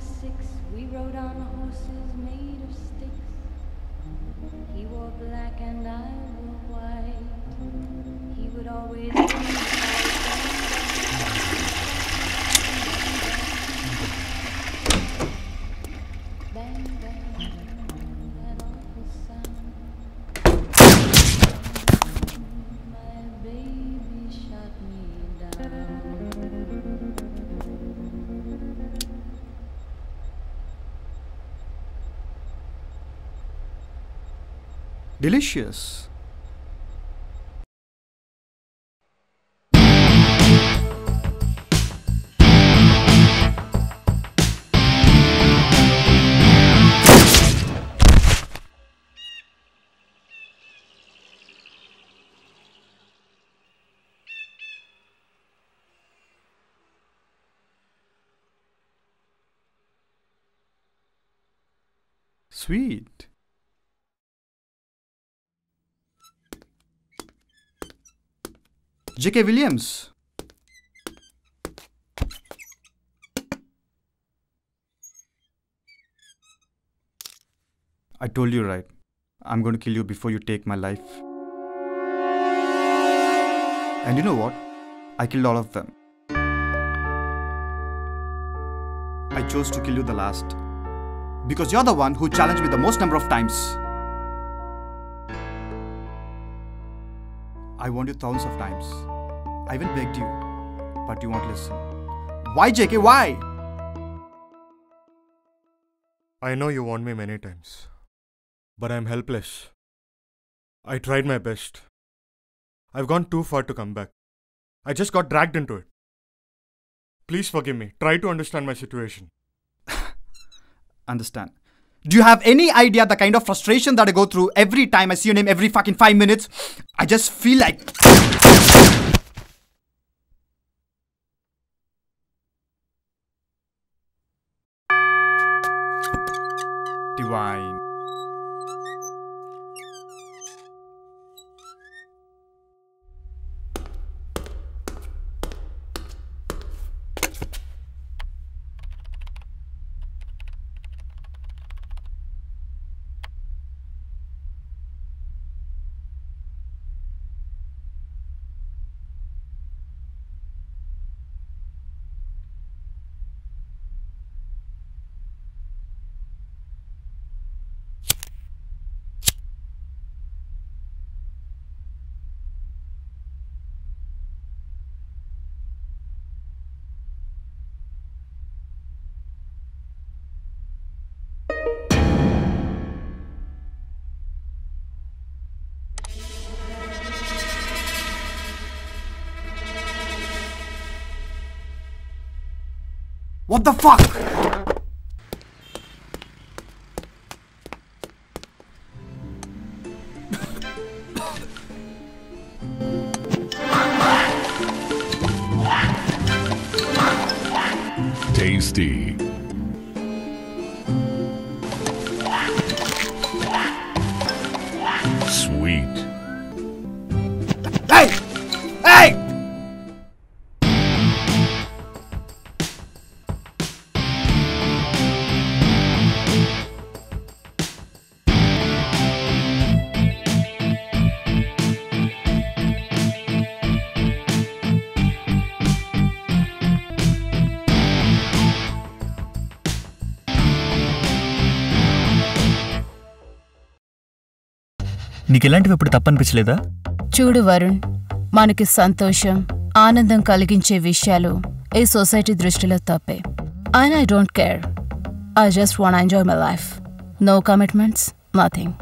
six, we rode on horses made of sticks. He wore black and I wore white. Delicious. Sweet. J.K. Williams. I told you right. I'm going to kill you before you take my life. And you know what? I killed all of them. I chose to kill you the last. Because you're the one who challenged me the most number of times. I warned you thousands of times. I even begged you, but you won't listen. Why, JK? Why? I know you warned me many times, but I'm helpless. I tried my best. I've gone too far to come back. I just got dragged into it. Please forgive me. Try to understand my situation. Understand. Do you have any idea the kind of frustration that I go through every time I see your name every fucking five minutes? I just feel like. Divine. What the fuck? Tasty. Sweet. నీకు ఇలాంటివి ఎప్పుడు తప్పనిపించలేదా? చూడు వరుణ్ మనకి సంతోషం ఆనందం కలిగించే విషయాలు ఈ సొసైటీ దృష్టిలో తప్పే. And I don't care I just want enjoy my life no commitments nothing